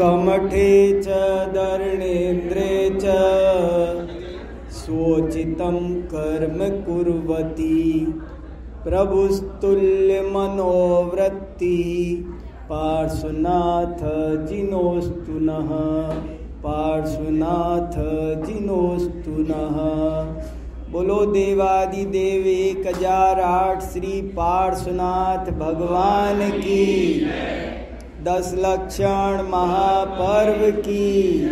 कमठे च दर्णेन्द्रे च। कर्म कुर्वती, प्रभुस्तुल्यमनोवृत्तिः। पार्श्वनाथ जिनोस्तु नः पार्श्वनाथ जिनोस्तु नः। बोलो देवादि देव एक हज़ार आठ श्री पार्श्वनाथ भगवान की। दस लक्षण महापर्व की।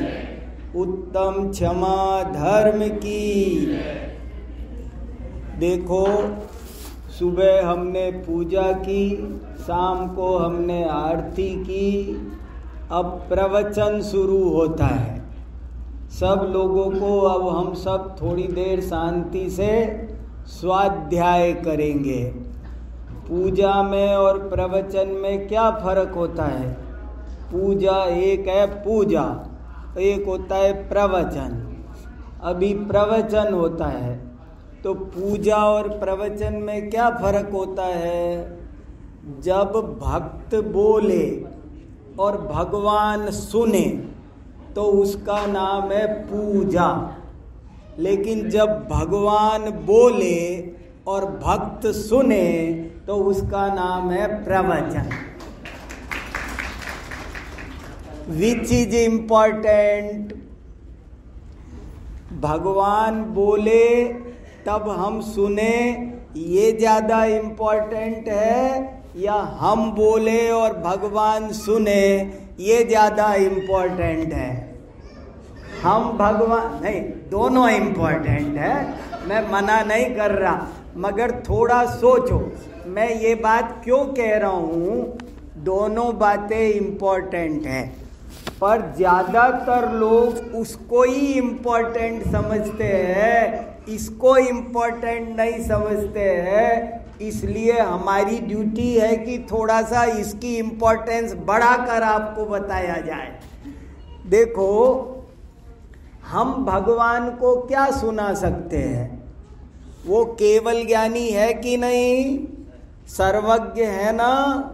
उत्तम क्षमा धर्म की। देखो, सुबह हमने पूजा की, शाम को हमने आरती की। अब प्रवचन शुरू होता है। सब लोगों को अब हम सब थोड़ी देर शांति से स्वाध्याय करेंगे। पूजा में और प्रवचन में क्या फ़र्क होता है? पूजा एक है पूजा, एक होता है प्रवचन। अभी प्रवचन होता है तो पूजा और प्रवचन में क्या फ़र्क होता है? जब भक्त बोले और भगवान सुने तो उसका नाम है पूजा। लेकिन जब भगवान बोले और भक्त सुने तो उसका नाम है प्रवचन। विच इज़ इंपॉर्टेंट भगवान बोले, तब हम सुने, ये ज़्यादा इम्पोर्टेंट है? या हम बोले और भगवान सुने, ये ज़्यादा इम्पोर्टेंट है? हम भगवान, नहीं, दोनों इम्पोर्टेंट है। मैं मना नहीं कर रहा। मगर थोड़ा सोचो। मैं ये बात क्यों कह रहा हूँ? दोनों बातें इम्पोर्टेंट हैं। पर ज़्यादातर लोग उसको ही इम्पोर्टेंट समझते हैं, इसको इम्पोर्टेंट नहीं समझते हैं। इसलिए हमारी ड्यूटी है कि थोड़ा सा इसकी इम्पोर्टेंस बढ़ाकर आपको बताया जाए। देखो, हम भगवान को क्या सुना सकते हैं? वो केवल ज्ञानी है कि नहीं? सर्वज्ञ है ना?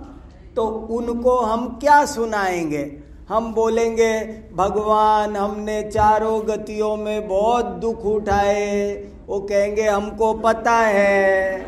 तो उनको हम क्या सुनाएँगे? हम बोलेंगे, भगवान, हमने चारों गतियों में बहुत दुख उठाए। वो कहेंगे, हमको पता है।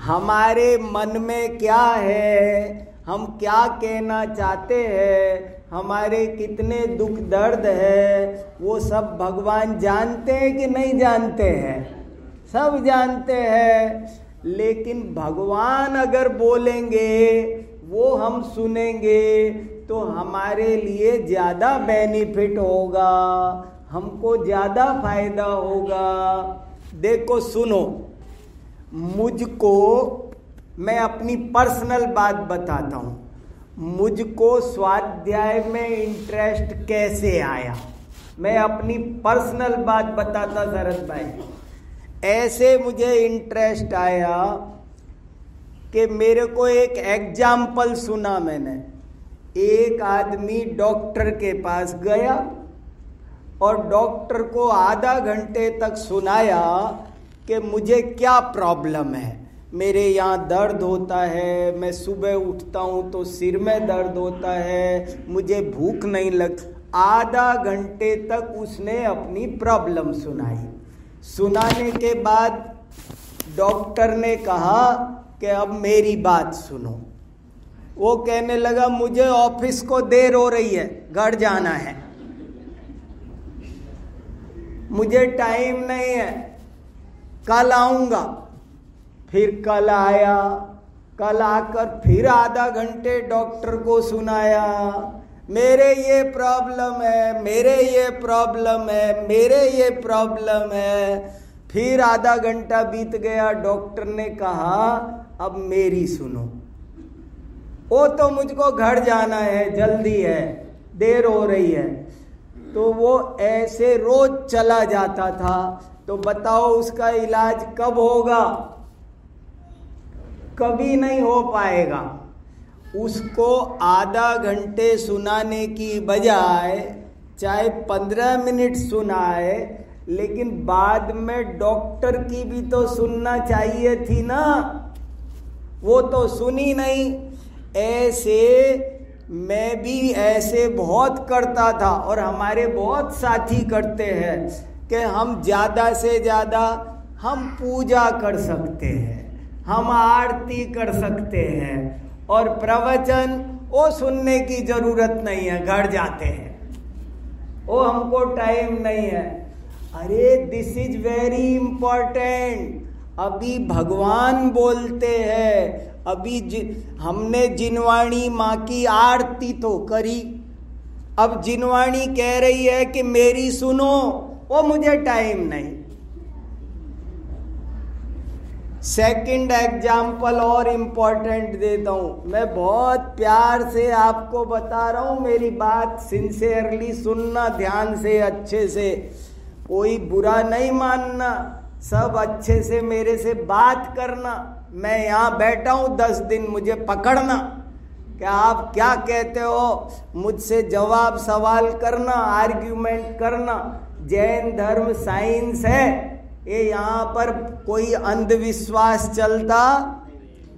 हमारे मन में क्या है? हम क्या कहना चाहते हैं? हमारे कितने दुख दर्द है, वो सब भगवान जानते हैं कि नहीं जानते हैं? सब जानते हैं, लेकिन भगवान अगर बोलेंगे, वो हम सुनेंगे तो हमारे लिए ज़्यादा बेनिफिट होगा, हमको ज़्यादा फ़ायदा होगा। देखो, सुनो, मुझको मैं अपनी पर्सनल बात बताता हूँ। मुझको स्वाध्याय में इंटरेस्ट कैसे आया? मैं अपनी पर्सनल बात बताता शरद भाई। ऐसे मुझे इंटरेस्ट आया कि मेरे को एक एग्ज़ाम्पल सुना मैंने। एक आदमी डॉक्टर के पास गया और डॉक्टर को आधा घंटे तक सुनाया कि मुझे क्या प्रॉब्लम है। मेरे यहाँ दर्द होता है, मैं सुबह उठता हूँ तो सिर में दर्द होता है, मुझे भूख नहीं लग, आधा घंटे तक उसने अपनी प्रॉब्लम सुनाई। सुनाने के बाद डॉक्टर ने कहा कि अब मेरी बात सुनो। वो कहने लगा, मुझे ऑफ़िस को देर हो रही है, घर जाना है। मुझे टाइम नहीं है, कल आऊँगा। फिर कल आया। कल आकर फिर आधा घंटे डॉक्टर को सुनाया। मेरे ये प्रॉब्लम है, मेरे ये प्रॉब्लम है, मेरे ये प्रॉब्लम है। फिर आधा घंटा बीत गया, डॉक्टर ने कहा, अब मेरी सुनो। वो तो मुझको घर जाना है, जल्दी है, देर हो रही है। तो वो ऐसे रोज चला जाता था। तो बताओ उसका इलाज कब होगा? कभी नहीं हो पाएगा। उसको आधा घंटे सुनाने की बजाय चाहे पंद्रह मिनट सुनाए, लेकिन बाद में डॉक्टर की भी तो सुनना चाहिए थी ना। वो तो सुनी नहीं। ऐसे मैं भी ऐसे बहुत करता था और हमारे बहुत साथी करते हैं कि हम ज़्यादा से ज़्यादा हम पूजा कर सकते हैं। हम आरती कर सकते हैं और प्रवचन वो सुनने की ज़रूरत नहीं है घर जाते हैं। वो हमको टाइम नहीं है। अरे दिस इज़ वेरी इंपॉर्टेंट अभी भगवान बोलते हैं अभी जि, हमने जिनवाणी माँ की आरती तो करी। अब जिनवाणी कह रही है कि मेरी सुनो वो मुझे टाइम नहीं। सेकंड एग्ज़ाम्पल और इम्पोर्टेंट देता हूँ। मैं बहुत प्यार से आपको बता रहा हूँ, मेरी बात सिंसेयरली सुनना, ध्यान से, अच्छे से। कोई बुरा नहीं मानना, सब अच्छे से मेरे से बात करना। मैं यहाँ बैठा हूँ, दस दिन मुझे पकड़ना। क्या आप क्या कहते हो? मुझसे जवाब सवाल करना आर्ग्यूमेंट करना। जैन धर्म साइंस है। ये यहाँ पर कोई अंधविश्वास चलता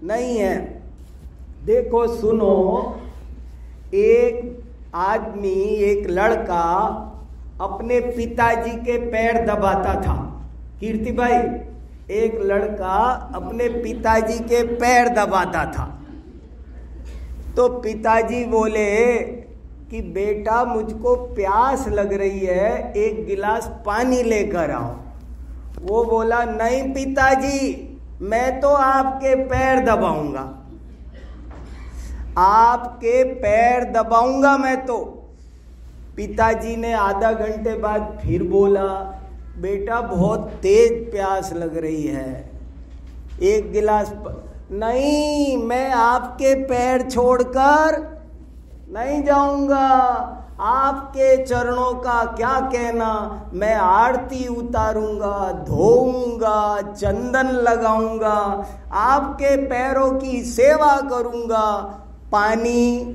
नहीं है। देखो, सुनो। एक आदमी, एक लड़का अपने पिताजी के पैर दबाता था। कीर्ति भाई, एक लड़का अपने पिताजी के पैर दबाता था। तो पिताजी बोले कि, बेटा, मुझको प्यास लग रही है, एक गिलास पानी लेकर आओ। वो बोला, नहीं पिताजी, मैं तो आपके पैर दबाऊँगा। आपके पैर दबाऊँगा मैं तो। पिताजी ने आधा घंटे बाद फिर बोला, बेटा, बहुत तेज प्यास लग रही है। एक गिलास प... नहीं, मैं आपके पैर छोड़कर नहीं जाऊँगा। आपके चरणों का क्या कहना? मैं आरती उतारूँगा, धोऊँगा, चंदन लगाऊँगा, आपके पैरों की सेवा करूँगा। पानी।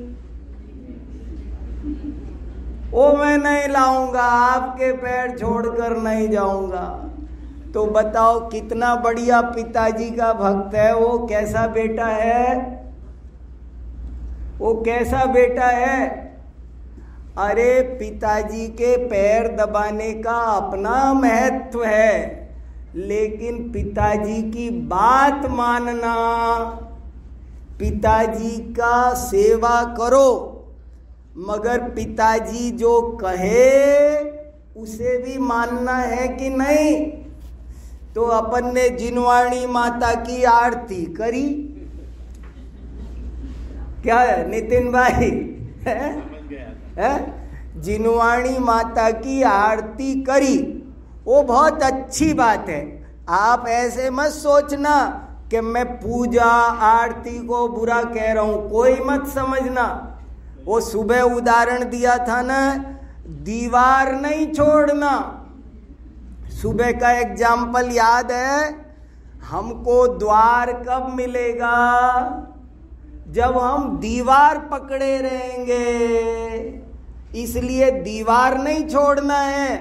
वो मैं नहीं लाऊँगा, आपके पैर छोड़कर नहीं जाऊँगा। तो बताओ, कितना बढ़िया पिताजी का भक्त है, वो कैसा बेटा है? वो कैसा बेटा है? अरे पिताजी के पैर दबाने का अपना महत्व है लेकिन पिताजी की बात मानना। पिताजी का सेवा करो मगर पिताजी जो कहे उसे भी मानना है कि नहीं? तो अपन ने जिनवाणी माता की आरती करी। क्या नितिन भाई? है, है? जिनवाणी माता की आरती करी। वो बहुत अच्छी बात है। आप ऐसे मत सोचना कि मैं पूजा आरती को बुरा कह रहा हूँ। कोई मत समझना। वो सुबह उदाहरण दिया था ना, दीवार नहीं छोड़ना। सुबह का एग्ज़ाम्पल याद है, हमको द्वार कब मिलेगा? जब हम दीवार पकड़े रहेंगे। इसलिए दीवार नहीं छोड़ना है।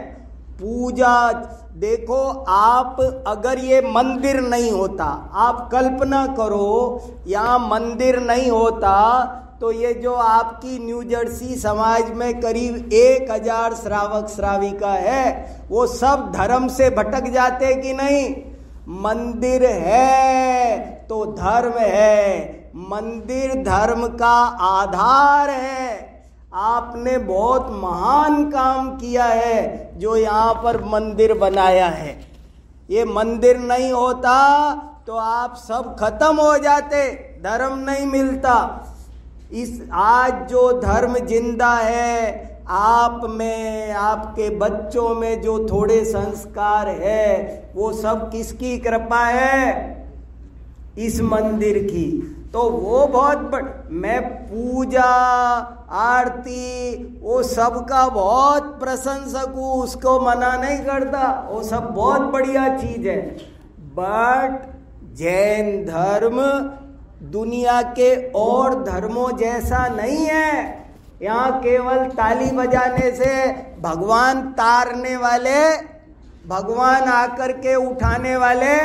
पूजा, देखो, आप अगर ये मंदिर नहीं होता, आप कल्पना करो, यहाँ मंदिर नहीं होता तो ये जो आपकी न्यू जर्सी समाज में करीब एक हज़ार श्रावक श्राविका है, वो सब धर्म से भटक जाते कि नहीं? मंदिर है तो धर्म है। मंदिर धर्म का आधार है। आपने बहुत महान काम किया है जो यहाँ पर मंदिर बनाया है। ये मंदिर नहीं होता तो आप सब खत्म हो जाते, धर्म नहीं मिलता। इस, आज जो धर्म ज़िंदा है, आप में, आपके बच्चों में जो थोड़े संस्कार है, वो सब किसकी कृपा है? इस मंदिर की। तो वो बहुत बड़, मैं पूजा, आरती, वो सबका बहुत प्रशंसक हूँ, उसको मना नहीं करता, वो सब बहुत बढ़िया चीज़ है। बट जैन धर्म दुनिया के और धर्मों जैसा नहीं है। यहाँ केवल ताली बजाने से भगवान तारने वाले, भगवान आकर के उठाने वाले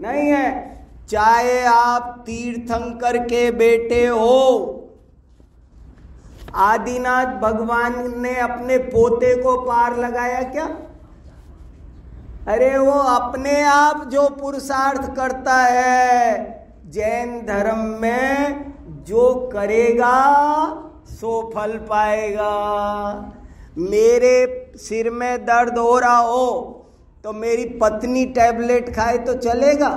नहीं है। चाहे आप तीर्थंकर के बेटे हो, आदिनाथ भगवान ने अपने पोते को पार लगाया क्या? अरे वो अपने आप जो पुरुषार्थ करता है, जैन धर्म में जो करेगा, सो फल पाएगा। मेरे सिर में दर्द हो रहा हो तो मेरी पत्नी टैबलेट खाए तो चलेगा?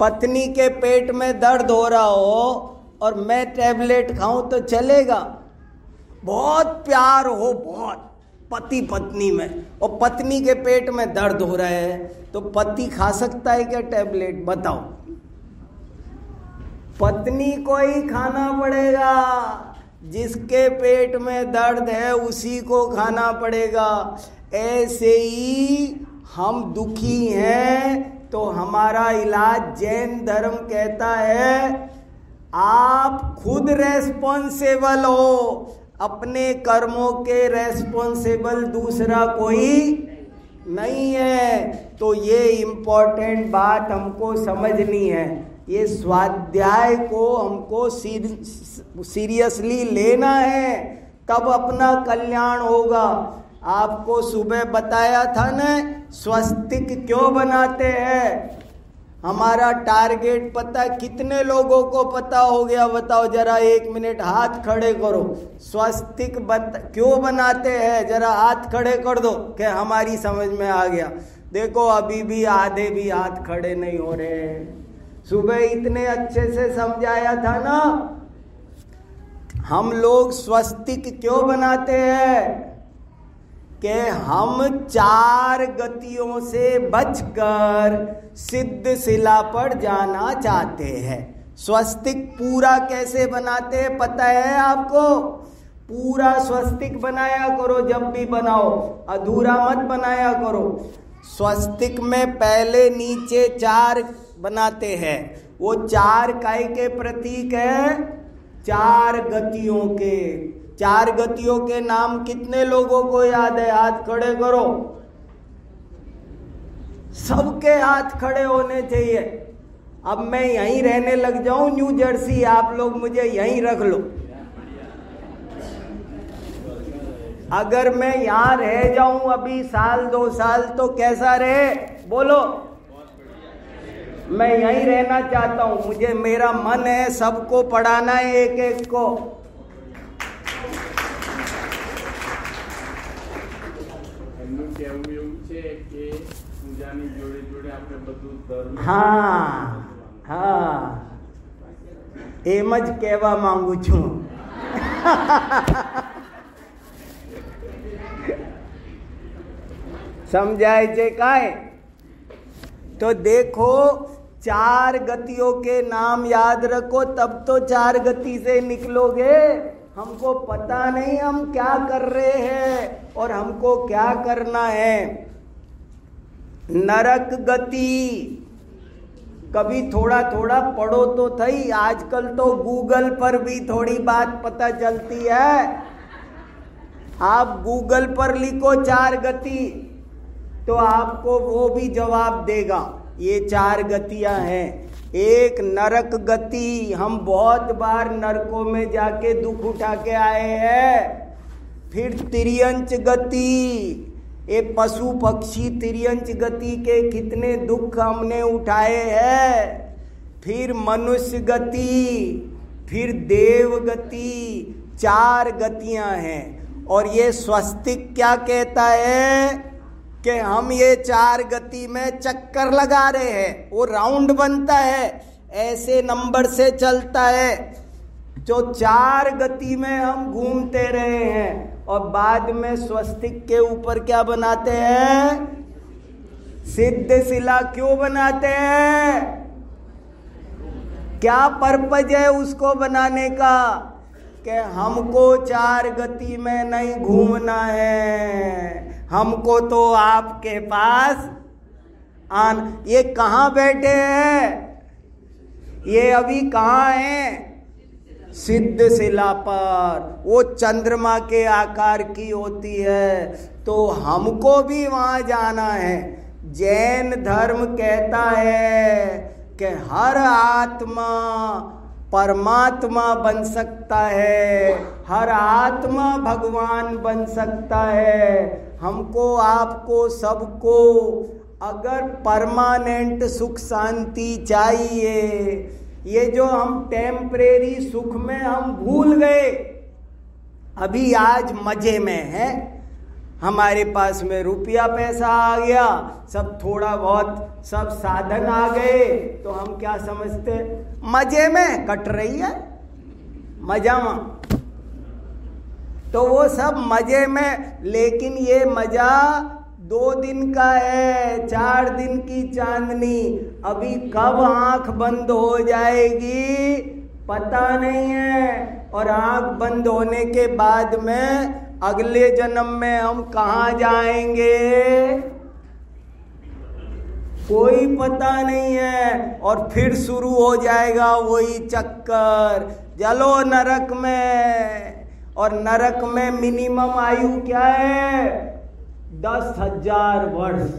पत्नी के पेट में दर्द हो रहा हो और मैं टैबलेट खाऊं तो चलेगा। बहुत प्यार हो, बहुत। पति पत्नी में। और पत्नी के पेट में दर्द हो रहा है तो पति खा सकता है क्या टैबलेट? बताओ। पत्नी को ही खाना पड़ेगा। जिसके पेट में दर्द है, उसी को खाना पड़ेगा। ऐसे ही हम दुखी हैं तो हमारा इलाज जैन धर्म कहता है, आप खुद रेस्पॉन्सिबल हो, अपने कर्मों के रेस्पॉन्सिबल दूसरा कोई नहीं है। तो ये इम्पोर्टेंट बात हमको समझनी है। ये स्वाध्याय को हमको सीरियसली लेना है। तब अपना कल्याण होगा? आपको सुबह बताया था ना, स्वस्तिक क्यों बनाते हैं? हमारा टारगेट पता कितने लोगों को पता हो गया, बताओ जरा एक मिनट हाथ खड़े करो। स्वस्तिक बत, क्यों बनाते हैं? जरा हाथ खड़े कर दो कि हमारी समझ में आ गया? देखो, अभी भी आधे भी हाथ खड़े नहीं हो रहे हैं। सुबह इतने अच्छे से समझाया था ना, हम लोग स्वस्तिक क्यों बनाते हैं? कि हम चार गतियों से बचकर सिद्ध शिला पर जाना चाहते हैं। स्वस्तिक पूरा कैसे बनाते हैं, पता है आपको? पूरा स्वस्तिक बनाया करो, जब भी बनाओ। अधूरा मत बनाया करो। स्वस्तिक में पहले नीचे चार बनाते हैं। वो चार काय के प्रतीक है? चार गतियों के चार गतियों के नाम कितने लोगों को याद है? हाथ खड़े करो। सबके हाथ खड़े होने चाहिए। अब मैं यहीं रहने लग जाऊँ न्यू जर्सी आप लोग मुझे यहीं रख लो। अगर मैं यहाँ रह जाऊँ अभी साल, दो साल तो कैसा रहे? बोलो। मैं यहीं रहना चाहता हूँ। मुझे, मेरा मन है सबको पढ़ाना है एक एक को। હા હા એમ જ કહેવા માંગુ છું समझाए जे काय तो देखो चार गतियों के नाम याद रखो तब तो चार गति से निकलोगे हमको पता नहीं हम क्या कर रहे हैं और हमको क्या करना है नरक गति कभी थोड़ा थोड़ा पढ़ो तो थी आजकल तो गूगल पर भी थोड़ी बात पता चलती है। आप गूगल पर लिखो चार गति तो आपको वो भी जवाब देगा, ये चार गतियाँ हैं। एक नरक गति, हम बहुत बार नरकों में जाके दुख उठा के आए हैं। फिर तिरियंच गति ये पशु पक्षी तिरंच गति के कितने दुख हमने उठाए हैं? फिर मनुष्य गति, फिर देव गति, चार गतियाँ हैं। और ये स्वस्तिक क्या कहता है कि हम ये चार गति में चक्कर लगा रहे हैं। वो राउंड बनता है, ऐसे नंबर से चलता है, जो चार गति में हम घूमते रहे हैं। और बाद में स्वस्तिक के ऊपर क्या बनाते हैं? सिद्ध शिला क्यों बनाते हैं? क्या पर्पज है उसको बनाने का? कि हमको चार गति में नहीं घूमना है। हमको तो आपके पास आन ये कहाँ बैठे हैं? ये अभी कहाँ हैं? सिद्ध शिला पर। वो चंद्रमा के आकार की होती है तो हमको भी वहाँ जाना है। जैन धर्म कहता है कि हर आत्मा परमात्मा बन सकता है, हर आत्मा भगवान बन सकता है। हमको, आपको, सबको अगर परमानेंट सुख शांति चाहिए ये जो हम टेम्परेरी सुख में हम भूल गए, अभी आज मज़े में है। हमारे पास में रुपया पैसा आ गया, सब थोड़ा बहुत, सब साधन आ गए तो हम क्या समझते मज़े में कट रही है, मज़ा तो वो सब मज़े में, लेकिन ये मज़ा दो दिन का है, चार दिन की चांदनी। अभी कब आँख बंद हो जाएगी, पता नहीं है। और आँख बंद होने के बाद में अगले जन्म में हम कहा जाएँगे? कोई पता नहीं है। और फिर शुरू हो जाएगा वही चक्कर, जलो नरक में। और नरक में मिनिमम आयु क्या है? दस हज़ार वर्ष।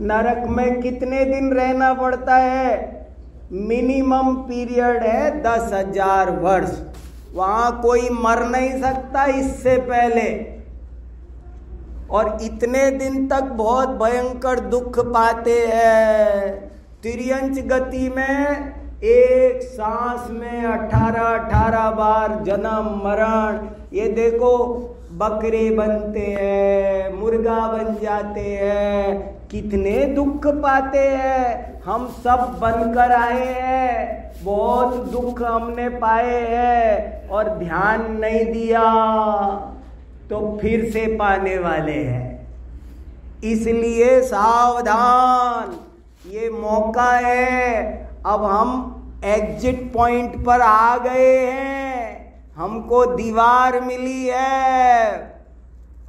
नरक में कितने दिन रहना पड़ता है? मिनिमम पीरियड है दस हज़ार वर्ष। वहाँ कोई मर नहीं सकता इससे पहले। और इतने दिन तक बहुत भयंकर दुख पाते हैं। त्रियंच गति में एक सांस में अठारह अठारह बार जन्म मरण। ये देखो बकरे बनते हैं, मुर्गा बन जाते हैं, कितने दुख पाते हैं। हम सब बनकर आए हैं, बहुत दुख हमने पाए हैं और ध्यान नहीं दिया तो फिर से पाने वाले हैं। इसलिए सावधान, ये मौका है। अब हम एग्जिट पॉइंट पर आ गए हैं। हमको दीवार मिली है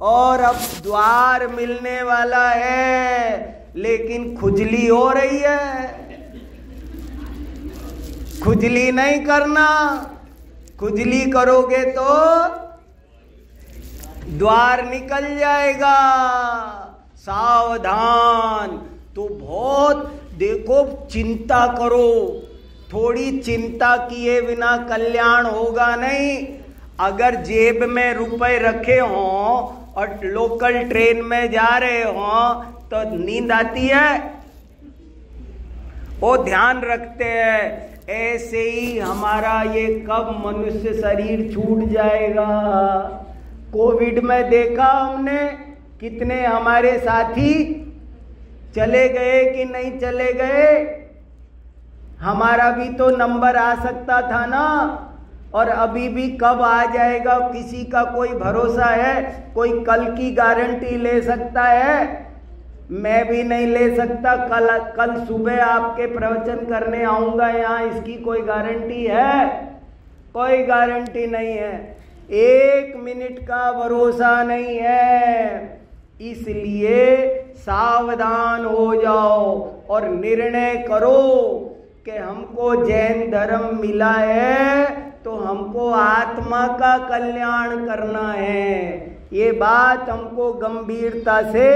और अब द्वार मिलने वाला है, लेकिन खुजली हो रही है। खुजली नहीं करना। खुजली करोगे तो द्वार निकल जाएगा। सावधान तो बहुत देखो, चिंता करो। थोड़ी चिंता किए बिना कल्याण होगा नहीं। अगर जेब में रुपए रखे हों और लोकल ट्रेन में जा रहे हों तो नींद आती है? वो ध्यान रखते हैं, ऐसे ही हमारा ये कब मनुष्य शरीर छूट जाएगा? कोविड में देखा हमने, कितने हमारे साथी चले गए कि नहीं चले गए? हमारा भी तो नंबर आ सकता था ना? और अभी भी कब आ जाएगा? किसी का कोई भरोसा है? कोई कल की गारंटी ले सकता है? मैं भी नहीं ले सकता। कल कल सुबह आपके प्रवचन करने आऊँगा यहाँ। इसकी कोई गारंटी है? कोई गारंटी नहीं है। एक मिनट का भरोसा नहीं है। इसलिए सावधान हो जाओ और निर्णय करो। कि हमको जैन धर्म मिला है तो हमको आत्मा का कल्याण करना है। ये बात हमको गंभीरता से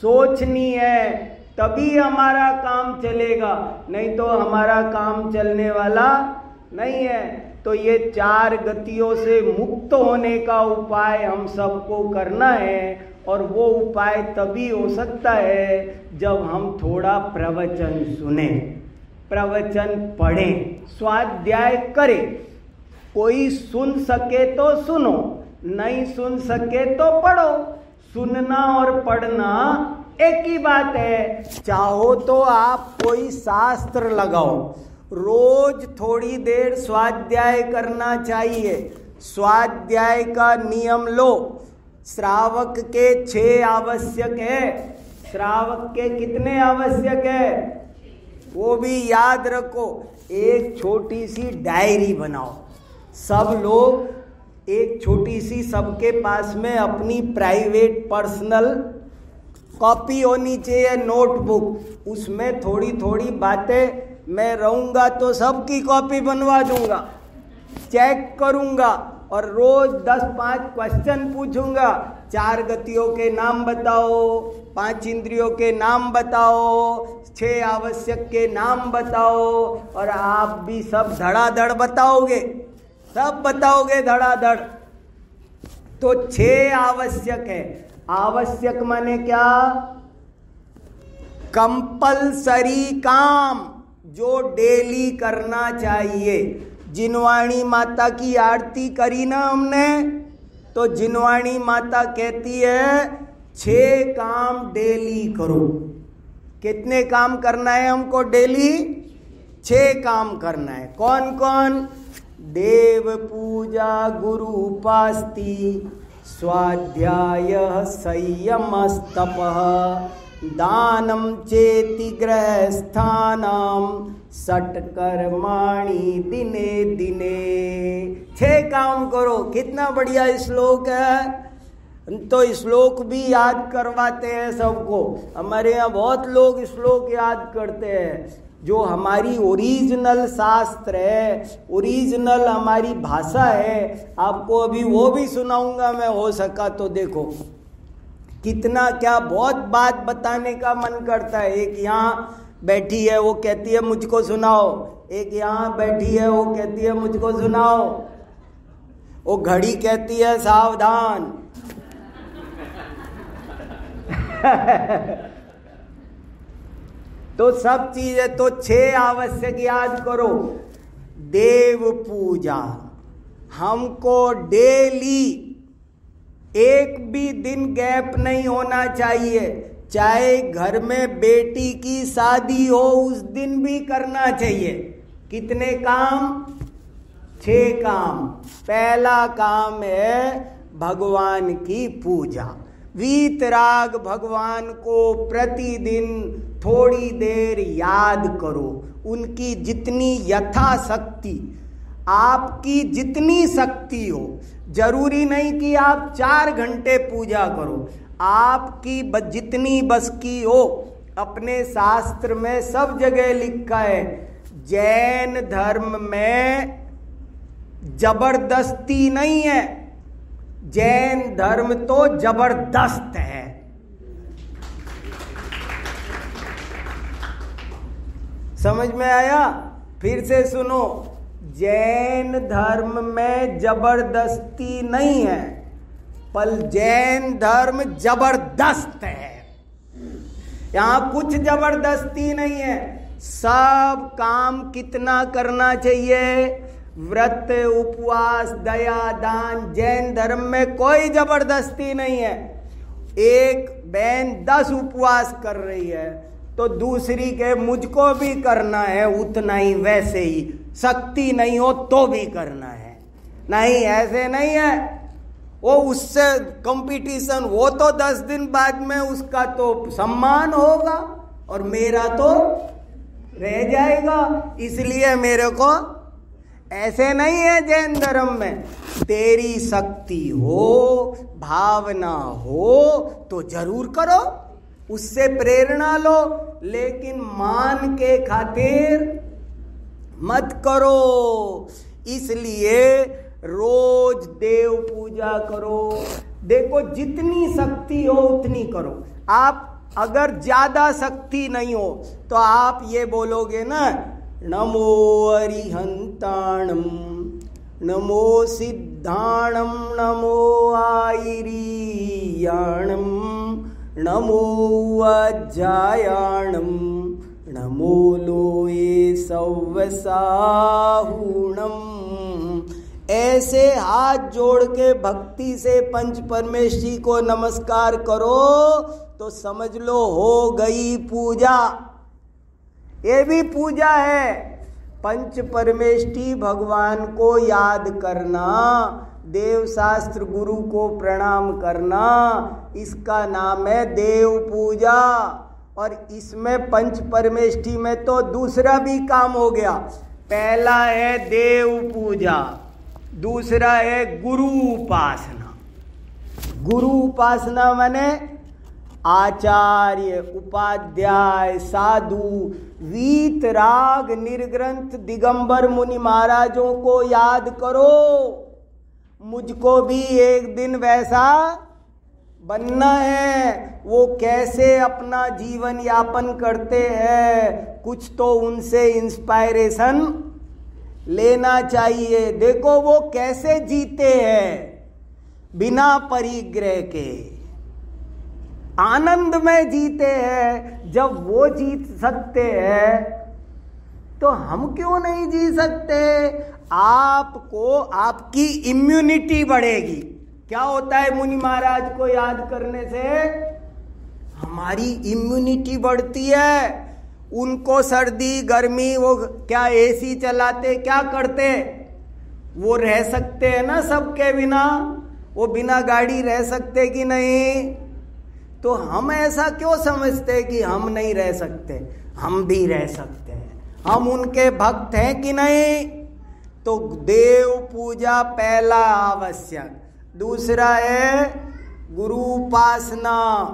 सोचनी है, तभी हमारा काम चलेगा। नहीं तो हमारा काम चलने वाला नहीं है। तो ये चार गतियों से मुक्त होने का उपाय हम सबको करना है, और वो उपाय तभी हो सकता है जब हम थोड़ा प्रवचन सुने। प्रवचन पढ़ें, स्वाध्याय करें। कोई सुन सके तो सुनो, नहीं सुन सके तो पढ़ो। सुनना और पढ़ना एक ही बात है, चाहो तो आप कोई शास्त्र लगाओ। रोज थोड़ी देर स्वाध्याय करना चाहिए। स्वाध्याय का नियम लो। श्रावक के छह आवश्यक है। श्रावक के कितने आवश्यक है? वो भी याद रखो, एक छोटी सी डायरी बनाओ। सब लोग एक छोटी सी सबके पास में अपनी प्राइवेट पर्सनल कॉपी होनी चाहिए नोटबुक, उसमें थोड़ी थोड़ी बातें, मैं रहूँगा तो सबकी कॉपी बनवा दूँगा, चेक करूँगा और रोज दस पाँच क्वेश्चन पूछूँगा। चार गतियों के नाम बताओ, पाँच इंद्रियों के नाम बताओ छह आवश्यक के नाम बताओ और आप भी सब धड़ाधड़ बताओगे। सब बताओगे धड़ाधड़। तो छह आवश्यक है। आवश्यक माने क्या? कंपलसरी काम जो डेली करना चाहिए। जिनवाणी माता की आरती करी ना हमने तो जिनवाणी माता कहती है छह काम डेली करो। कितने काम करना है हमको डेली? छह काम करना है। कौन कौन? देव पूजा, गुरु उपास्ति, स्वाध्याय, संयम, स्तप, दानम, चेति स्थानम सटकर्माणी दिने दिने। छह काम करो। कितना बढ़िया श्लोक है। तो श्लोक भी याद करवाते हैं सबको। हमारे यहाँ बहुत लोग श्लोक याद करते हैं। जो हमारी ओरिजिनल शास्त्र है ओरिजिनल हमारी भाषा है, आपको अभी वो भी सुनाऊँगा मैं, हो सका तो देखो। कितना, क्या बहुत बात बताने का मन करता है। एक यहाँ बैठी है, वो कहती है, मुझको सुनाओ। एक यहाँ बैठी है, वो कहती है, मुझको सुनाओ। वो घड़ी कहती है, सावधान। तो सब चीज़ें तो छह आवश्यक याद करो। देव पूजा। हमको डेली एक भी दिन गैप नहीं होना चाहिए। चाहे घर में बेटी की शादी हो, उस दिन भी करना चाहिए। कितने काम? छह काम। पहला काम है भगवान की पूजा। वीतराग भगवान को प्रतिदिन थोड़ी देर याद करो। उनकी जितनी यथाशक्ति, आपकी जितनी शक्ति हो, ज़रूरी नहीं कि आप चार घंटे पूजा करो। आपकी जितनी बस की हो, अपने शास्त्र में सब जगह लिखा है, जैन धर्म में ज़बरदस्ती नहीं है। जैन धर्म तो ज़बरदस्त है। समझ में आया? फिर से सुनो। जैन धर्म में ज़बरदस्ती नहीं है, पर जैन धर्म ज़बरदस्त है। यहाँ कुछ ज़बरदस्ती नहीं है। सब काम कितना करना चाहिए? व्रत, उपवास, दया, दान, जैन धर्म में कोई ज़बरदस्ती नहीं है। एक बहन दस उपवास कर रही है तो दूसरी के मुझको भी करना है, उतना ही वैसे ही। शक्ति नहीं हो तो भी करना है। नहीं, ऐसे नहीं है। वो उससे कंपटीशन वो तो दस दिन बाद में उसका तो सम्मान होगा, और मेरा तो रह जाएगा। इसलिए मेरे को ऐसे नहीं है जैन धर्म में। तेरी शक्ति हो, भावना हो तो ज़रूर करो। उससे प्रेरणा लो, लेकिन मान के खातिर मत करो। इसलिए रोज देव पूजा करो। देखो, जितनी शक्ति हो, उतनी करो। आप अगर ज़्यादा शक्ति नहीं हो तो आप ये बोलोगे ना नमो अरिहंताणम नमो सिद्धाणम, नमो आईरियाणम नमो अज्जायाणम नमो लोए सौवसाहुणम ऐसे हाथ जोड़ के भक्ति से पंच परमेश्वरी को नमस्कार करो तो समझ लो हो गई पूजा। ये भी पूजा है। पंच परमेष्टि भगवान को याद करना, देव शास्त्र गुरु को प्रणाम करना, इसका नाम है देव पूजा। और इसमें पंच परमेष्टि में तो दूसरा भी काम हो गया। पहला है देव पूजा, दूसरा है गुरु उपासना। गुरु उपासना माने आचार्य, उपाध्याय, साधु वीतराग निर्ग्रंथ, दिगंबर मुनि महाराजों को याद करो। मुझको भी एक दिन वैसा बनना है। वो कैसे अपना जीवन यापन करते हैं? कुछ तो उनसे इंस्पायरेशन लेना चाहिए। देखो वो कैसे जीते हैं बिना परिग्रह के। आनंद में जीते हैं, जब वो जीत सकते हैं तो हम क्यों नहीं जी सकते? आपको आपकी इम्यूनिटी बढ़ेगी। क्या होता है मुनि महाराज को याद करने से? हमारी इम्यूनिटी बढ़ती है। उनको सर्दी, गर्मी, वो क्या एसी चलाते, क्या करते? वो रह सकते हैं ना सबके बिना? वो बिना गाड़ी रह सकते कि नहीं? तो हम ऐसा क्यों समझते कि हम नहीं रह सकते? हम भी रह सकते हैं। हम उनके भक्त हैं कि नहीं? तो देव पूजा पहला आवश्यक। दूसरा है गुरु उपासना।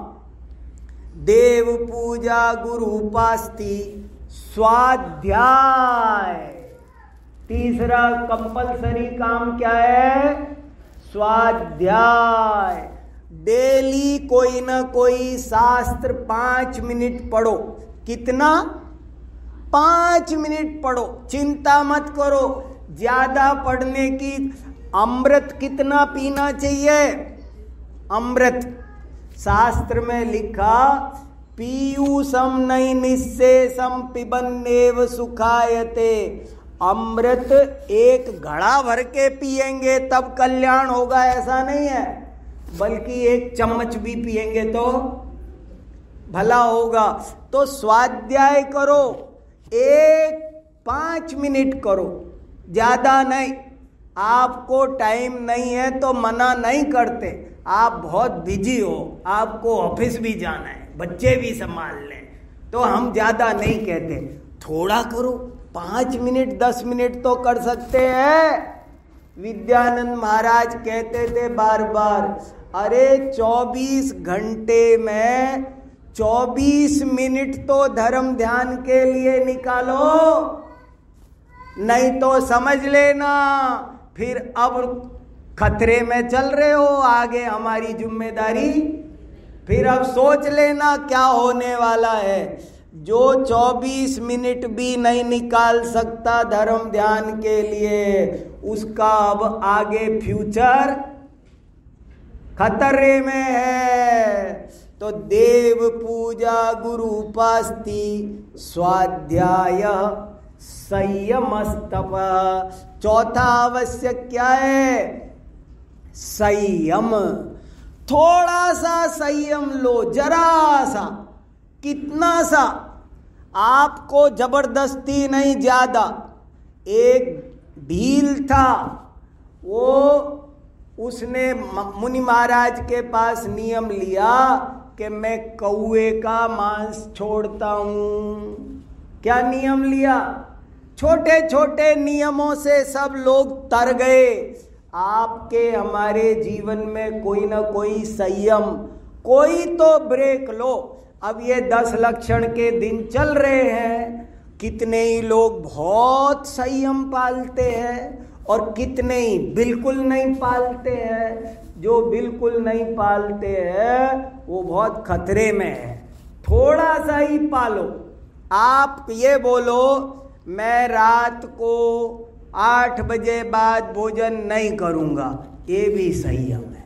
देव पूजा गुरु उपास्ति। स्वाध्याय। तीसरा कंपलसरी काम क्या है? स्वाध्याय। डेली कोई ना कोई शास्त्र पाँच मिनट पढ़ो। कितना? पाँच मिनट पढ़ो। चिंता मत करो। ज़्यादा पढ़ने की अमृत कितना पीना चाहिए? अमृत। शास्त्र में लिखा पीयूषम नहीं निशेषम पिबन्नेव सुखायते। अमृत एक घड़ा भर के पिएँगे तब कल्याण होगा, ऐसा नहीं है। बल्कि एक चम्मच भी पिएँगे तो भला होगा। तो स्वाध्याय करो। एक पाँच मिनट करो। ज़्यादा नहीं। आपको टाइम नहीं है तो मना नहीं करते। आप बहुत बिज़ी हो। आपको ऑफ़िस भी जाना है। बच्चे भी संभाल लें। तो हम ज़्यादा नहीं कहते। थोड़ा करो। पाँच मिनट, दस मिनट तो कर सकते हैं। विद्यानंद महाराज कहते थे बार बार अरे 24 घंटे में 24 मिनट तो धर्म ध्यान के लिए निकालो। नहीं तो समझ लेना। फिर अब खतरे में चल रहे हो आगे हमारी ज़िम्मेदारी। फिर अब सोच लेना क्या होने वाला है। जो 24 मिनट भी नहीं निकाल सकता धर्म ध्यान के लिए, उसका अब आगे फ्यूचर खतरे में है। तो देव पूजा गुरु उपास्ति स्वाध्याय संयमस्तप। चौथा आवश्यक क्या है? संयम। थोड़ा सा संयम लो, जरा सा, कितना सा। आपको ज़बरदस्ती नहीं ज़्यादा। एक भील था, वो उसने मुनि महाराज के पास नियम लिया कि मैं कौए का मांस छोड़ता हूँ। क्या नियम लिया? छोटे छोटे नियमों से सब लोग तर गए। आपके हमारे जीवन में कोई ना कोई संयम। कोई तो ब्रेक लो। अब ये दस लक्षण के दिन चल रहे हैं। कितने ही लोग बहुत संयम पालते हैं। और कितने ही बिल्कुल नहीं पालते हैं। जो बिल्कुल नहीं पालते हैं, वो बहुत खतरे में है। थोड़ा सा ही पालो। आप ये बोलो, मैं रात को आठ बजे बाद भोजन नहीं करूँगा। ये भी संयम है।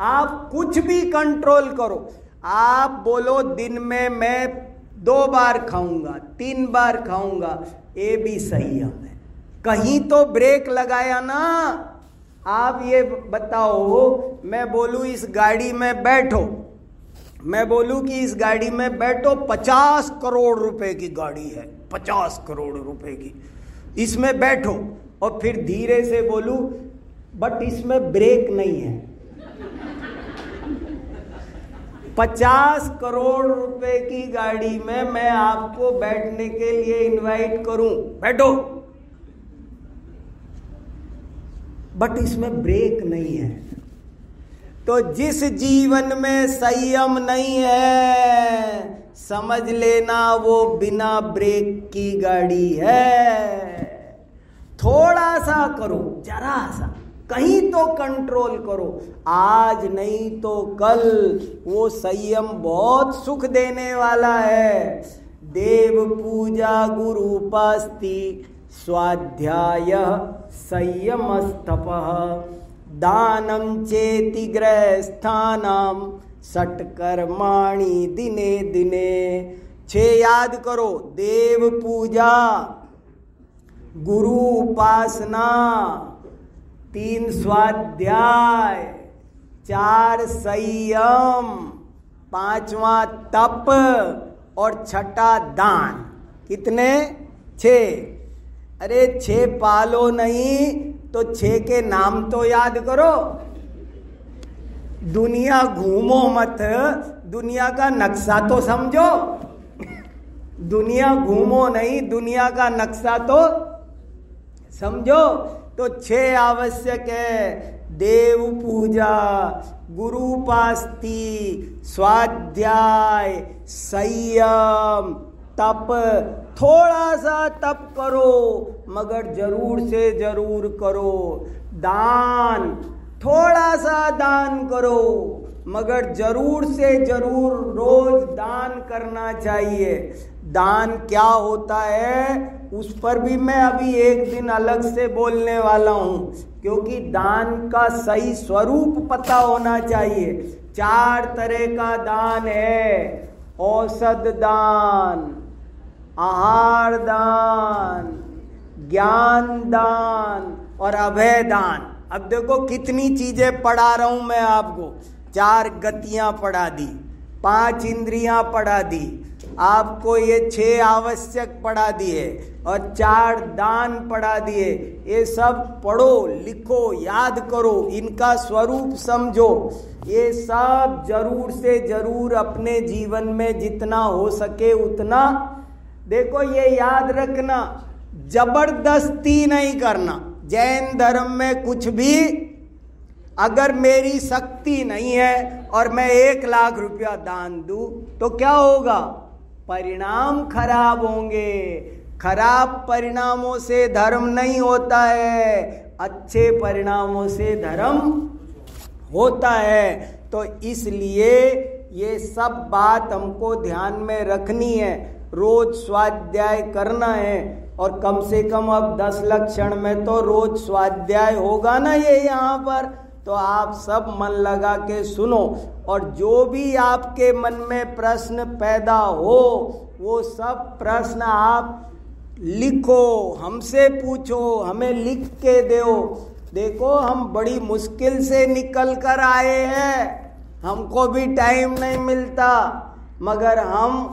आप कुछ भी कंट्रोल करो। आप बोलो, दिन में मैं दो बार खाऊँगा, तीन बार खाऊँगा। ये भी संयम है। कहीं तो ब्रेक लगाया ना, आप ये बताओ, मैं बोलूँ इस गाड़ी में बैठो। मैं बोलूँ कि इस गाड़ी में बैठो, पचास करोड़ रुपए की गाड़ी है, पचास करोड़ रुपए की। इसमें बैठो और फिर धीरे से बोलू, बट इसमें ब्रेक नहीं है। पचास करोड़ रुपए की गाड़ी में मैं आपको बैठने के लिए इनवाइट करूँ। बैठो। बट इसमें ब्रेक नहीं है। तो जिस जीवन में संयम नहीं है, समझ लेना वो बिना ब्रेक की गाड़ी है। थोड़ा सा करो, जरा सा, कहीं तो कंट्रोल करो। आज नहीं तो कल, वो संयम बहुत सुख देने वाला है। देव पूजा गुरु उपास्ति स्वाध्याय संयमस्तप। दानम चेति ग्रह स्थानम सटकर्माणी दिने दिने। छे याद करो, देव पूजा। गुरु उपासना। तीन स्वाध्याय। चार संयम। पांचवा तप और छठा दान। कितने? छ। अरे छे पालो नहीं तो छे के नाम तो याद करो। दुनिया घूमो मत, दुनिया का नक्शा तो समझो। दुनिया घूमो नहीं, दुनिया का नक्शा तो समझो। तो छह आवश्यक है, देव पूजा, गुरु पास्ती स्वाध्याय, संयम तप थोड़ा सा तप करो, मगर ज़रूर से ज़रूर करो। दान थोड़ा सा दान करो, मगर ज़रूर से ज़रूर रोज दान करना चाहिए। दान क्या होता है, उस पर भी मैं अभी एक दिन अलग से बोलने वाला हूँ, क्योंकि दान का सही स्वरूप पता होना चाहिए। चार तरह का दान है, औसत दान। आहार दान, ज्ञान दान और अभय दान। अब देखो कितनी चीज़ें पढ़ा रहा हूँ मैं आपको। चार गतियाँ पढ़ा दी, पाँच इंद्रियाँ पढ़ा दी, आपको ये छह आवश्यक पढ़ा दिए और चार दान पढ़ा दिए। ये सब पढ़ो, लिखो, याद करो, इनका स्वरूप समझो। ये सब ज़रूर से ज़रूर अपने जीवन में जितना हो सके उतना देखो ये याद रखना, ज़बरदस्ती नहीं करना। जैन धर्म में कुछ भी अगर मेरी शक्ति नहीं है और मैं एक लाख रुपया दान दूँ तो क्या होगा? परिणाम खराब होंगे। खराब परिणामों से धर्म नहीं होता है, अच्छे परिणामों से धर्म होता है। तो इसलिए ये सब बात हमको ध्यान में रखनी है। रोज स्वाध्याय करना है और कम से कम अब दस लक्षण में तो रोज स्वाध्याय होगा ना ये यहाँ पर। तो आप सब मन लगा के सुनो और जो भी आपके मन में प्रश्न पैदा हो, वो सब प्रश्न आप लिखो, हमसे पूछो, हमें लिख के दो। देखो, हम बड़ी मुश्किल से निकल कर आए हैं। हमको भी टाइम नहीं मिलता, मगर हम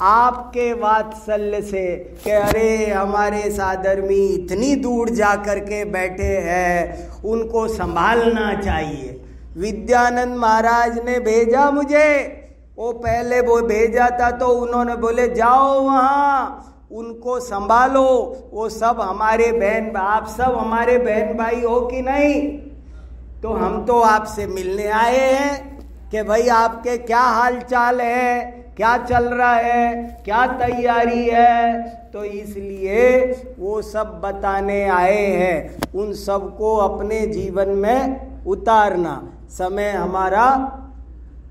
आपके वात्सल्य से कि अरे हमारे साधर्मी इतनी दूर जा कर के बैठे हैं, उनको संभालना चाहिए। विद्यानंद महाराज ने भेजा मुझे। वो पहले वो भेजा था तो उन्होंने बोले, जाओ वहाँ, उनको संभालो। वो सब हमारे बहन, आप सब हमारे बहन भाई हो कि नहीं? तो हम तो आपसे मिलने आए हैं कि भाई आपके क्या हाल चाल है? क्या चल रहा है? क्या तैयारी है? तो इसलिए वो सब बताने आए हैं। उन सबको अपने जीवन में उतारना। समय हमारा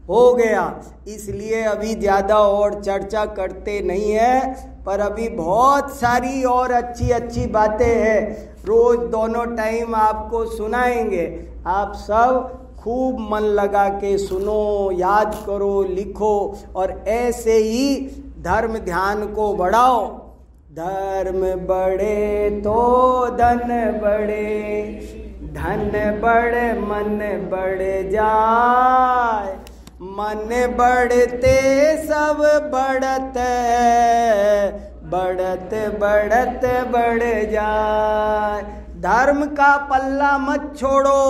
हो गया। इसलिए अभी ज़्यादा और चर्चा करते नहीं है, पर अभी बहुत सारी और अच्छी अच्छी बातें हैं। रोज दोनों टाइम आपको सुनाएँगे। आप सब खूब मन लगा के सुनो, याद करो, लिखो और ऐसे ही धर्म ध्यान को बढ़ाओ। धर्म बढ़े तो धन बढ़े धन बढ़े मन बढ़ जाए। मन बढ़ते सब बढ़त बढ़त बढ़त बढ़ जाए। धर्म का पल्ला मत छोड़ो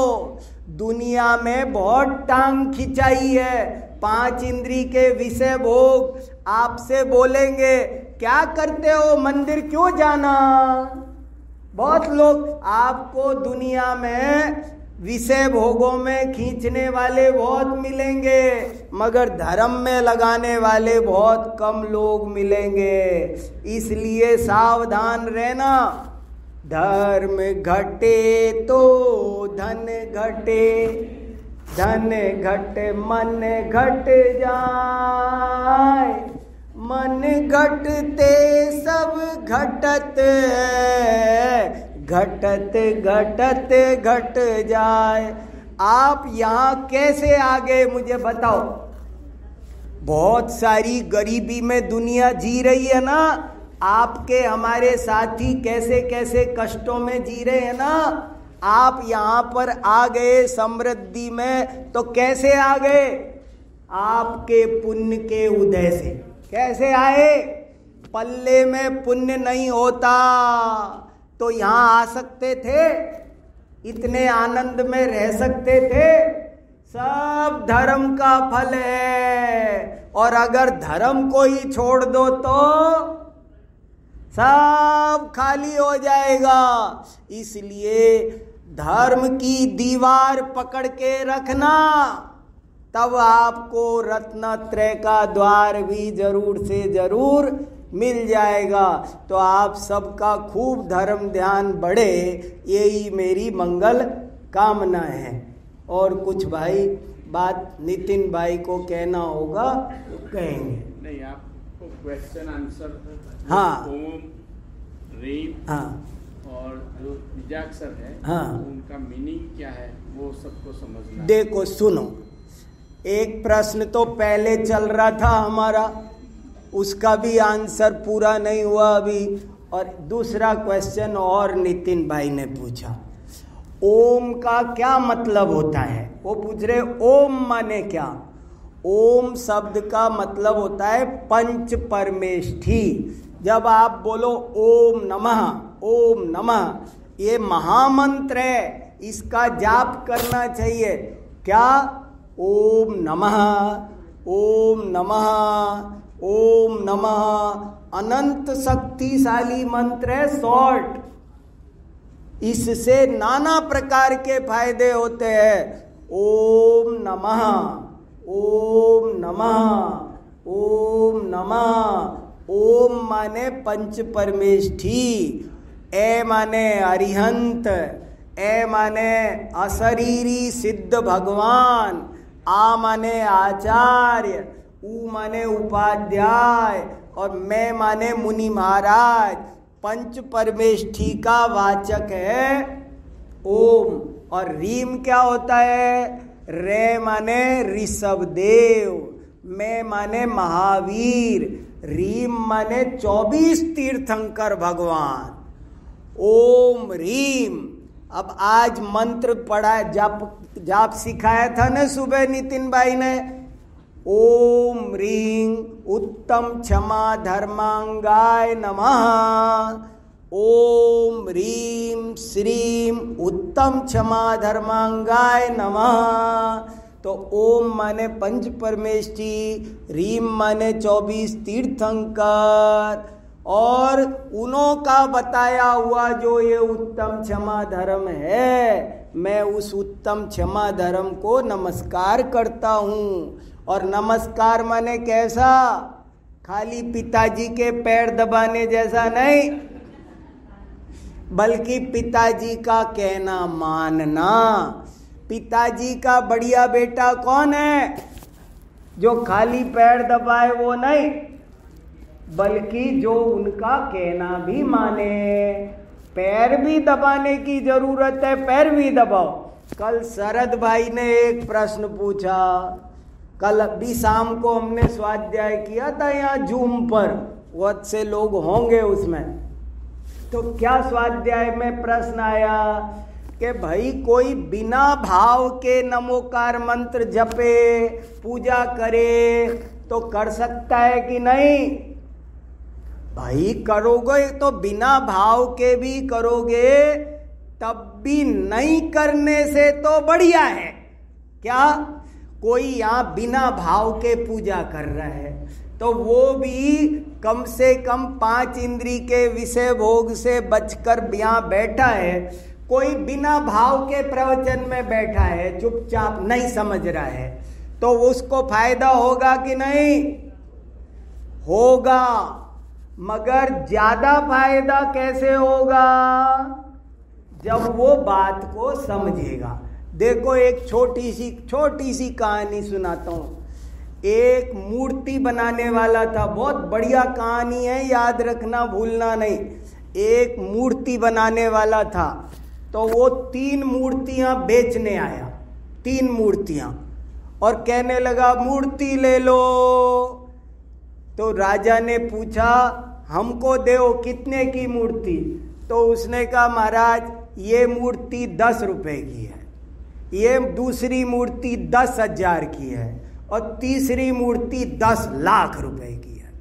दुनिया में बहुत टांग खिंचाई है। पाँच इंद्री के विषय भोग आपसे बोलेंगे, क्या करते हो? मंदिर क्यों जाना? बहुत लोग आपको दुनिया में विषय भोगों में खींचने वाले बहुत मिलेंगे, मगर धर्म में लगाने वाले बहुत कम लोग मिलेंगे। इसलिए सावधान रहना। धर्म घटे तो धन घटे, धन घट मन घट जाए। मन घटते सब घटत घटत घटत घट जाए। आप यहाँ कैसे आ गए मुझे बताओ? बहुत सारी गरीबी में दुनिया जी रही है ना आपके हमारे साथी कैसे कैसे कष्टों में जी रहे हैं ना? आप यहाँ पर आ गए समृद्धि में तो कैसे आ गए? आपके पुण्य के उदय से। कैसे आए? पल्ले में पुण्य नहीं होता। तो यहाँ आ सकते थे? इतने आनंद में रह सकते थे? सब धर्म का फल है। और अगर धर्म को ही छोड़ दो तो? सब खाली हो जाएगा। इसलिए धर्म की दीवार पकड़ के रखना। तब आपको रत्न त्रय का द्वार भी ज़रूर से ज़रूर मिल जाएगा। तो आप सबका खूब धर्म ध्यान बढ़े। यही मेरी मंगल कामना है। और कुछ भाई बात नितिन भाई को कहना होगा तो कहेंगे। नहीं आपको क्वेश्चन आंसर हाँ। ओम रीम हाँ। और जो बीजाक्षर है हाँ। उनका मीनिंग क्या है वो सबको समझना देखो सुनो। एक प्रश्न तो पहले चल रहा था हमारा उसका भी आंसर पूरा नहीं हुआ अभी और दूसरा क्वेश्चन और नितिन भाई ने पूछा। ओम का क्या मतलब होता है? वो पूछ रहे ओम माने क्या? ओम शब्द का मतलब होता है पंच परमेष्ठी। जब आप बोलो ओम नमः ओम नमः, ये महामंत्र है, इसका जाप करना चाहिए। क्या? ओम नमः ओम नमः ओम नमः। अनंत शक्तिशाली मंत्र है शॉर्ट इससे नाना प्रकार के फ़ायदे होते हैं। ओम नमः। ओम नमः ओम नमः। ओम माने पंच परमेष्ठी, ए माने अरिहंत, ए माने अशरीरी सिद्ध भगवान, आ माने आचार्य, ऊ माने उपाध्याय, और मैं माने मुनि महाराज। पंच परमेष्ठी का वाचक है ओम। और रीम क्या होता है? रे माने ऋषभ देव, मैं माने महावीर, रीम माने चौबीस तीर्थंकर भगवान। ओम रीम। अब आज मंत्र पढ़ा, जाप जाप सिखाया था ना सुबह नितिन भाई ने। ओम रीम, उत्तम क्षमा धर्मांगाय नमः। ओम रीं श्रीं उत्तम क्षमा धर्मांगाय नमः। तो ओम माने पंच परमेष्ठी, रीम माने चौबीस तीर्थंकर। और उन्हों का बताया हुआ जो ये उत्तम क्षमा धर्म है, मैं उस उत्तम क्षमा धर्म को नमस्कार करता हूँ। और नमस्कार माने कैसा? खाली पिताजी के पैर दबाने जैसा नहीं बल्कि पिताजी का कहना मानना। पिताजी का बढ़िया बेटा कौन है? जो खाली पैर दबाए वो नहीं, बल्कि जो उनका कहना भी माने। पैर भी दबाने की ज़रूरत है, पैर भी दबाओ। कल शरद भाई ने एक प्रश्न पूछा, कल अभी शाम को हमने स्वाध्याय किया था यहाँ जूम पर, बहुत से लोग होंगे उसमें। तो क्या स्वाध्याय में प्रश्न आया कि भाई, कोई बिना भाव के नमोकार मंत्र जपे, पूजा करे तो कर सकता है कि नहीं? भाई, करोगे तो बिना भाव के भी करोगे, तब भी नहीं करने से तो बढ़िया है। क्या? कोई यहाँ बिना भाव के पूजा कर रहा है तो वो भी कम से कम पाँच इंद्री के विषय भोग से बचकर यहाँ बैठा है, कोई बिना भाव के प्रवचन में बैठा है, चुपचाप नहीं समझ रहा है तो उसको फ़ायदा होगा कि नहीं? होगा, मगर ज़्यादा फ़ायदा कैसे होगा? जब वो बात को समझेगा। देखो एक छोटी सी छोटी सी कहानी सुनाता हूँ। एक मूर्ति बनाने वाला था। बहुत बढ़िया कहानी है, याद रखना, भूलना नहीं। एक मूर्ति बनाने वाला था। तो वो तीन मूर्तियाँ बेचने आया। तीन मूर्तियाँ। और कहने लगा, मूर्ति ले लो। तो राजा ने पूछा, हमको दो, कितने की मूर्ति? तो उसने कहा, महाराज, ये मूर्ति दस रुपए की है। ये दूसरी मूर्ति दस हज़ार की है। और तीसरी मूर्ति दस लाख रुपए की है।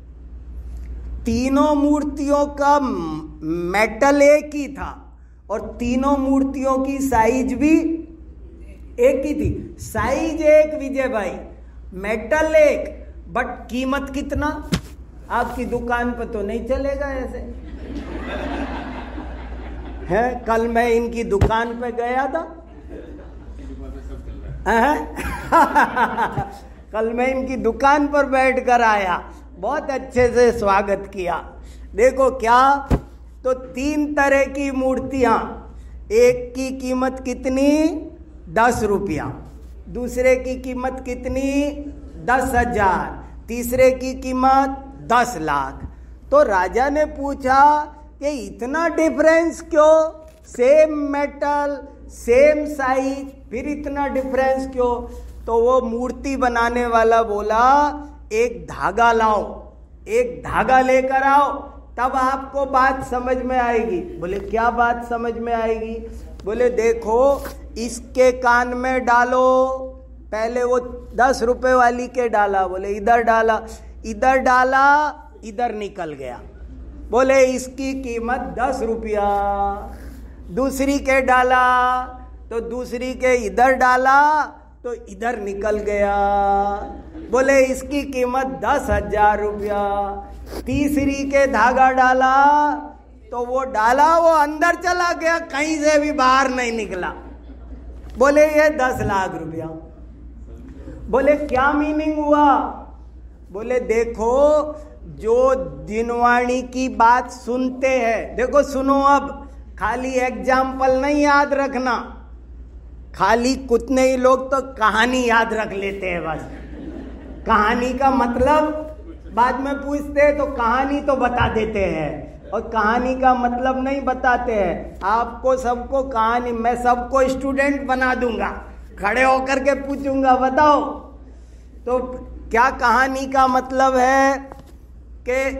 तीनों मूर्तियों का मेटल एक ही था और तीनों मूर्तियों की साइज़ भी एक ही थी। साइज़ एक, विजय भाई, मेटल एक, बट कीमत कितना? आपकी दुकान पर तो नहीं चलेगा ऐसे। है? कल मैं इनकी दुकान पे गया था। कल मैं इनकी दुकान पर बैठ कर आया। बहुत अच्छे से स्वागत किया। देखो क्या? तो तीन तरह की मूर्तियाँ। एक की कीमत कितनी? दस रुपया। दूसरे की कीमत कितनी? दस हज़ार। तीसरे की कीमत दस लाख। तो राजा ने पूछा कि इतना डिफरेंस क्यों? सेम मेटल सेम साइज़ फिर इतना डिफरेंस क्यों? तो वो मूर्ति बनाने वाला बोला, एक धागा लाओ, एक धागा लेकर आओ, तब आपको बात समझ में आएगी। बोले, क्या बात समझ में आएगी? बोले, देखो, इसके कान में डालो, पहले वो दस रुपए वाली के डाला, बोले, इधर डाला इधर डाला, इधर निकल गया। बोले, इसकी कीमत दस रुपया, दूसरी के डाला तो दूसरी के इधर डाला तो इधर निकल गया। बोले, इसकी कीमत दस हज़ार रुपया। तीसरी के धागा डाला तो वो डाला, वो अंदर चला गया, कहीं से भी बाहर नहीं निकला। बोले, ये दस लाख रुपया। बोले, क्या मीनिंग हुआ? बोले, देखो, जो दिनवाणी की बात सुनते हैं, देखो, सुनो अब, खाली एग्ज़ाम्पल नहीं याद रखना। खाली कुतने ही लोग तो कहानी याद रख लेते हैं बस। कहानी का मतलब बाद में पूछते हैं तो कहानी तो बता देते हैं। और कहानी का मतलब नहीं बताते हैं। आपको सबको कहानी, मैं सबको स्टूडेंट बना दूँगा। खड़े होकर के पूछूँगा, बताओ। तो क्या कहानी का मतलब है कि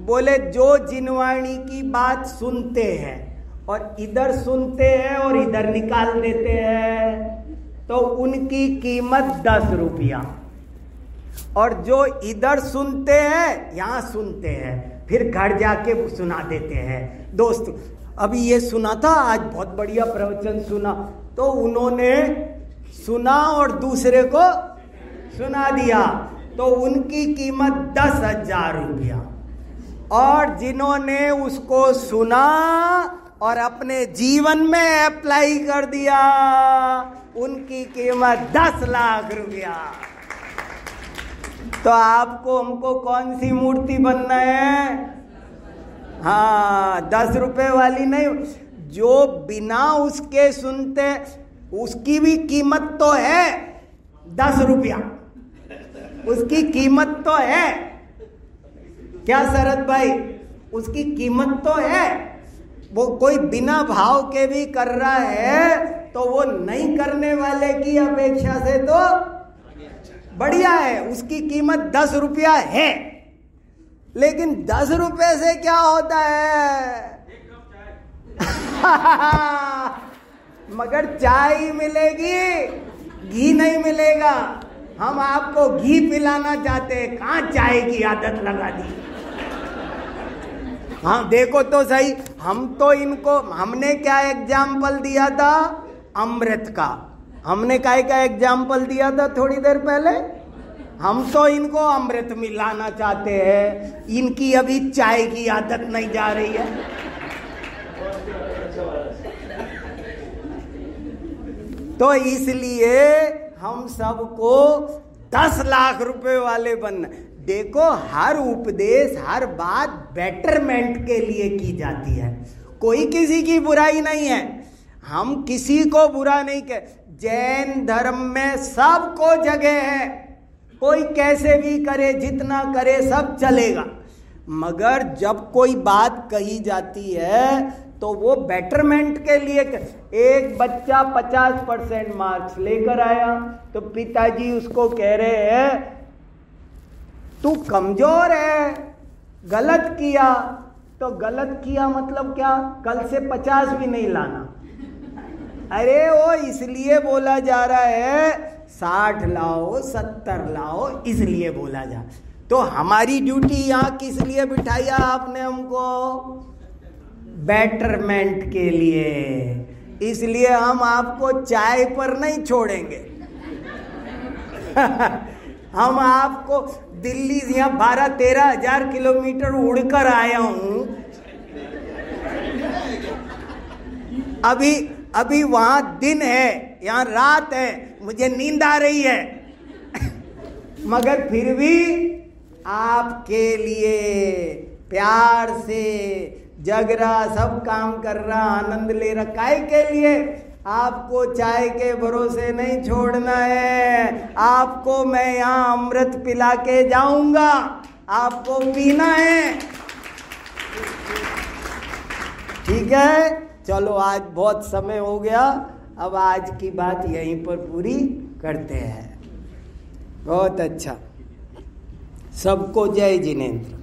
बोले, जो जिनवाणी की बात सुनते हैं और इधर सुनते हैं और इधर निकाल देते हैं। तो उनकी कीमत दस रुपया। और जो इधर सुनते हैं, यहाँ सुनते हैं। फिर घर जाके सुना देते हैं। दोस्त, अभी ये सुना था, आज बहुत बढ़िया प्रवचन सुना। तो उन्होंने सुना और दूसरे को सुना दिया। तो उनकी कीमत दस हज़ार रुपया। और जिन्होंने उसको सुना और अपने जीवन में अप्लाई कर दिया। उनकी कीमत दस लाख रुपया। तो आपको, हमको कौन सी मूर्ति बनना है? हाँ दस रुपए वाली नहीं, जो बिना उसके सुनते, उसकी भी कीमत तो है दस रुपया। उसकी कीमत तो है। क्या शरद भाई? उसकी कीमत तो है वो कोई बिना भाव के भी कर रहा है तो वो नहीं करने वाले की अपेक्षा से तो बढ़िया है। उसकी कीमत दस रुपया है। लेकिन दस रुपए से क्या होता है? मगर चाय मिलेगी, घी नहीं मिलेगा। हम आपको घी पिलाना चाहते हैं। कहा चाय की आदत लगा दी? हाँ देखो तो सही। हम तो इनको, हमने क्या एग्ज़ाम्पल दिया था? अमृत का। हमने काय का एग्ज़ाम्पल दिया था थोड़ी देर पहले? हम तो इनको अमृत मिलाना चाहते हैं। इनकी अभी चाय की आदत नहीं जा रही है। तो इसलिए हम सबको दस लाख रुपए वाले बनना देखो, हर उपदेश, हर बात बेटरमेंट के लिए की जाती है। कोई किसी की बुराई नहीं है। हम किसी को बुरा नहीं कह, जैन धर्म में सबको जगह है। कोई कैसे भी करे, जितना करे, सब चलेगा। मगर जब कोई बात कही जाती है तो वो बेटरमेंट के लिए एक बच्चा पचास परसेंट मार्क्स लेकर आया। तो पिताजी उसको कह रहे हैं तू कमज़ोर है, गलत किया तो गलत किया मतलब क्या? कल से पचास भी नहीं लाना। अरे वो इसलिए बोला जा रहा है, साठ लाओ, सत्तर लाओ, इसलिए बोला जा। तो हमारी ड्यूटी यहाँ किस लिए बिठाया आपने हमको? बेटरमेंट के लिए। इसलिए हम आपको चाय पर नहीं छोड़ेंगे। हम आपको दिल्ली यहाँ बारह तेरह हज़ार किलोमीटर उड़कर आया हूँ। अभी अभी वहाँ दिन है, यहाँ रात है, मुझे नींद आ रही है। मगर फिर भी आपके लिए प्यार से जग रहा सब काम कर रहा, आनंद ले रहा, काय के लिए? आपको चाय के भरोसे नहीं छोड़ना है। आपको मैं यहाँ अमृत पिला के जाऊँगा। आपको पीना है। ठीक है? चलो, आज बहुत समय हो गया। अब आज की बात यहीं पर पूरी करते हैं। बहुत अच्छा। सबको जय जिनेन्द्र।